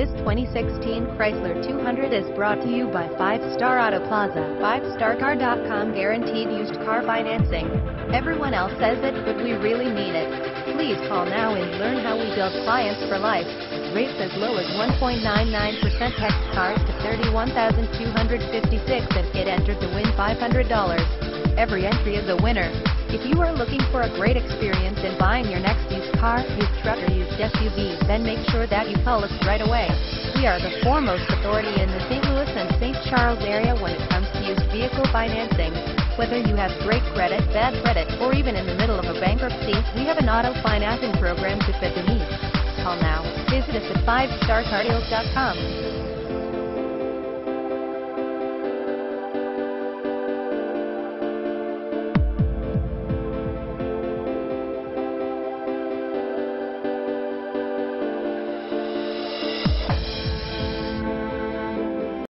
This 2016 Chrysler 200 is brought to you by Five Star Auto Plaza. 5starcar.com guaranteed used car financing. Everyone else says it, but we really mean it. Please call now and learn how we build clients for life. Rates as low as 1.99% text cars to 31256 and get entered to win $500. Every entry is a winner. If you are looking for a great experience in buying your next car, used truck, or used SUV, then make sure that you call us right away. We are the foremost authority in the St. Louis and St. Charles area when it comes to used vehicle financing. Whether you have great credit, bad credit, or even in the middle of a bankruptcy, we have an auto financing program to fit the needs. Call now. Visit us at 5starcardeals.com.